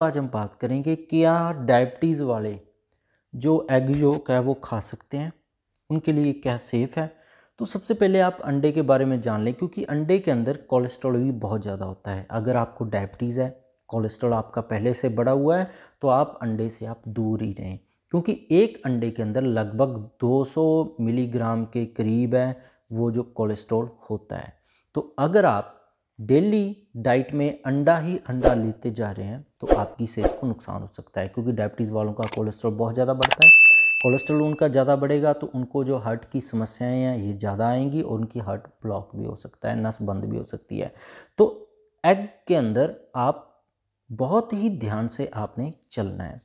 आज हम बात करेंगे क्या डायबिटीज़ वाले जो एग योक है वो खा सकते हैं, उनके लिए क्या सेफ़ है? तो सबसे पहले आप अंडे के बारे में जान लें, क्योंकि अंडे के अंदर कोलेस्ट्रॉल भी बहुत ज़्यादा होता है। अगर आपको डायबिटीज़ है कोलेस्ट्रॉल आपका पहले से बढ़ा हुआ है तो आप अंडे से आप दूर ही रहें। क्योंकि एक अंडे के अंदर लगभग 200 मिलीग्राम के करीब है वो जो कोलेस्ट्रॉल होता है। तो अगर आप डेली डाइट में अंडा ही अंडा लेते जा रहे हैं तो आपकी सेहत को नुकसान हो सकता है, क्योंकि डायबिटीज़ वालों का कोलेस्ट्रॉल बहुत ज़्यादा बढ़ता है। कोलेस्ट्रॉल उनका ज़्यादा बढ़ेगा तो उनको जो हार्ट की समस्याएँ हैं, ये ज़्यादा आएँगी और उनकी हार्ट ब्लॉक भी हो सकता है, नस बंद भी हो सकती है। तो एग के अंदर आप बहुत ही ध्यान से आपने चलना है।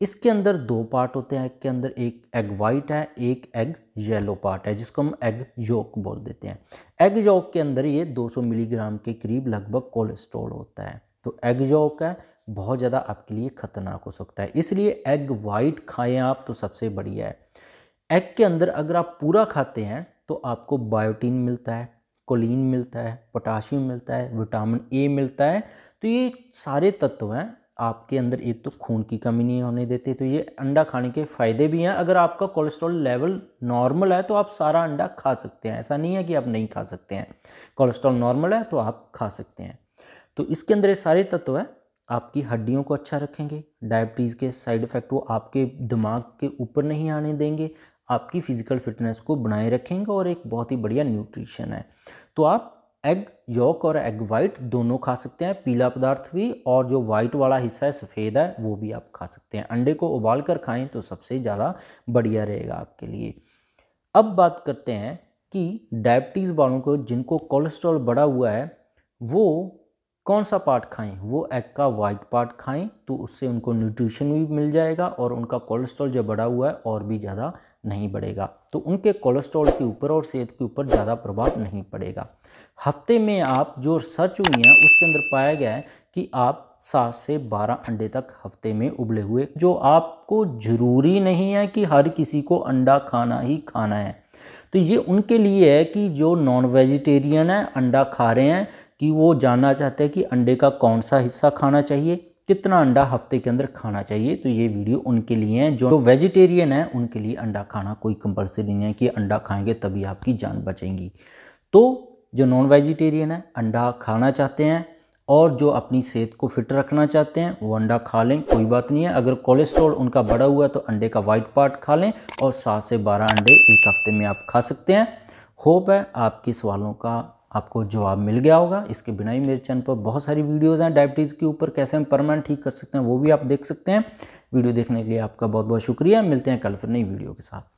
इसके अंदर दो पार्ट होते हैं एग के अंदर एक एग वाइट है, एक एग येलो पार्ट है, जिसको हम एग योक बोल देते हैं। एग योक के अंदर ये 200 मिलीग्राम के करीब लगभग कोलेस्ट्रॉल होता है। तो एग योक है, बहुत ज़्यादा आपके लिए ख़तरनाक हो सकता है। इसलिए एग वाइट खाएँ आप तो सबसे बढ़िया है। एग के अंदर अगर आप पूरा खाते हैं तो आपको बायोटीन मिलता है कोलिन मिलता है पोटाशियम मिलता है विटामिन ए मिलता है। तो ये सारे तत्व हैं आपके अंदर एक तो खून की कमी नहीं होने देते तो ये अंडा खाने के फ़ायदे भी हैं। अगर आपका कोलेस्ट्रॉल लेवल नॉर्मल है तो आप सारा अंडा खा सकते हैं। ऐसा नहीं है कि आप नहीं खा सकते हैं। कोलेस्ट्रॉल नॉर्मल है तो आप खा सकते हैं। तो इसके अंदर ये सारे तत्व हैं। आपकी हड्डियों को अच्छा रखेंगे। डायबिटीज़ के साइड इफ़ेक्ट वो आपके दिमाग के ऊपर नहीं आने देंगे। आपकी फ़िज़िकल फिटनेस को बनाए रखेंगे और एक बहुत ही बढ़िया न्यूट्रिशन है। तो आप एग योक और एग वाइट दोनों खा सकते हैं, पीला पदार्थ भी और जो वाइट वाला हिस्सा है, सफ़ेद है, वो भी आप खा सकते हैं। अंडे को उबाल कर खाएँ तो सबसे ज़्यादा बढ़िया रहेगा आपके लिए। अब बात करते हैं कि डायबिटीज़ वालों को जिनको कोलेस्ट्रॉल बढ़ा हुआ है, वो कौन सा पार्ट खाएँ? वो एग का वाइट पार्ट खाएँ तो उससे उनको न्यूट्रिशन भी मिल जाएगा और उनका कोलेस्ट्रॉल जो बढ़ा हुआ है और भी ज़्यादा नहीं बढ़ेगा। तो उनके कोलेस्ट्रॉल के ऊपर और सेहत के ऊपर ज़्यादा प्रभाव नहीं पड़ेगा। हफ़्ते में आप जो रिसर्च हुई है, उसके अंदर पाया गया है कि आप सात से बारह अंडे तक हफ़्ते में उबले हुए, जो आपको ज़रूरी नहीं है कि हर किसी को अंडा खाना ही खाना है। तो ये उनके लिए है कि जो नॉन वेजिटेरियन है, अंडा खा रहे हैं, कि वो जानना चाहते हैं कि अंडे का कौन सा हिस्सा खाना चाहिए। कितना अंडा हफ़्ते के अंदर खाना चाहिए? तो ये वीडियो उनके लिए है। जो वेजिटेरियन है, उनके लिए अंडा खाना कोई कंपलसरी नहीं है कि अंडा खाएँगे तभी आपकी जान बचेंगी। तो जो नॉन वेजिटेरियन है, अंडा खाना चाहते हैं और जो अपनी सेहत को फिट रखना चाहते हैं, वो अंडा खा लें, कोई बात नहीं है। अगर कोलेस्ट्रॉल उनका बढ़ा हुआ है तो अंडे का वाइट पार्ट खा लें और सात से बारह अंडे एक हफ़्ते में आप खा सकते हैं। होप है आपके सवालों का आपको जवाब मिल गया होगा। इसके बिना ही मेरे चैनल पर बहुत सारी वीडियोज़ हैं। डायबिटीज़ के ऊपर कैसे हम परमानेंट ठीक कर सकते हैं, वो भी आप देख सकते हैं। वीडियो देखने के लिए आपका बहुत बहुत शुक्रिया। मिलते हैं कल फिर नई वीडियो के साथ।